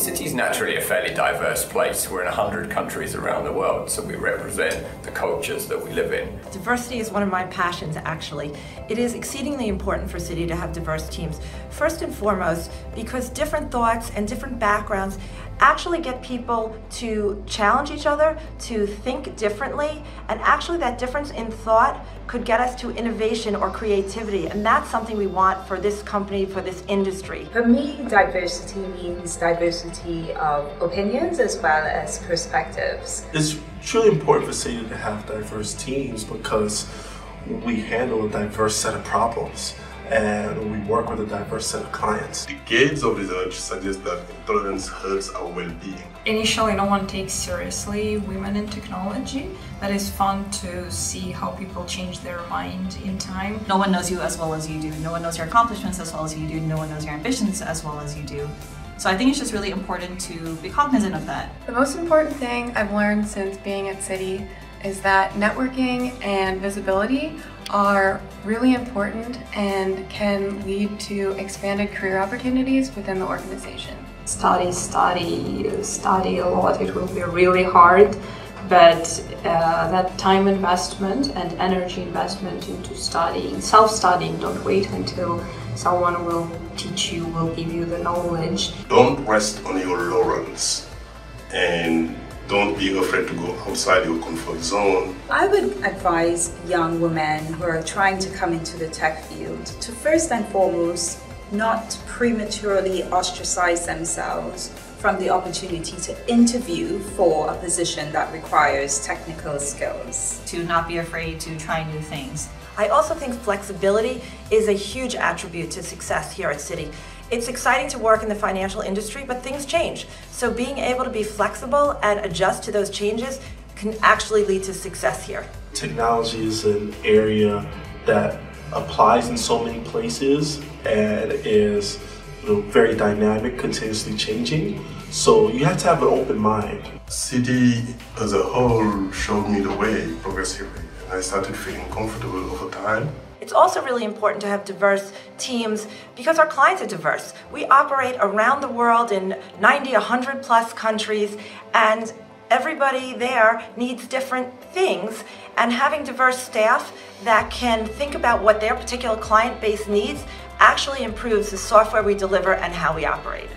Citi's naturally a fairly diverse place. We're in 100 countries around the world, so we represent the cultures that we live in. Diversity is one of my passions, actually. It is exceedingly important for Citi to have diverse teams. First and foremost, because different thoughts and different backgrounds actually get people to challenge each other, to think differently, and actually that difference in thought could get us to innovation or creativity, and that's something we want for this company, for this industry. For me, diversity means diversity of opinions as well as perspectives. It's truly important for Citi to have diverse teams because we handle a diverse set of problems and we work with a diverse set of clients. Decades of research suggests that intolerance hurts our well-being. Initially, no one takes seriously women in technology, but it's fun to see how people change their mind in time. No one knows you as well as you do. No one knows your accomplishments as well as you do. No one knows your ambitions as well as you do. So I think it's just really important to be cognizant of that. The most important thing I've learned since being at Citi is that networking and visibility are really important and can lead to expanded career opportunities within the organization. Study, study, study a lot. It will be really hard, but uh, that time investment and energy investment into studying, self-studying, don't wait until someone will teach you, will give you the knowledge. Don't rest on your laurels and don't be afraid to go outside your comfort zone. I would advise young women who are trying to come into the tech field to first and foremost not prematurely ostracize themselves from the opportunity to interview for a position that requires technical skills. To not be afraid to try new things. I also think flexibility is a huge attribute to success here at Citi. It's exciting to work in the financial industry, but things change. So being able to be flexible and adjust to those changes can actually lead to success here. Technology is an area that applies in so many places and is you know, very dynamic, continuously changing. So you have to have an open mind. Citi as a whole showed me the way progressively. And I started feeling comfortable over time. It's also really important to have diverse teams because our clients are diverse. We operate around the world in 90, 100 plus countries, and everybody there needs different things. And having diverse staff that can think about what their particular client base needs actually improves the software we deliver and how we operate.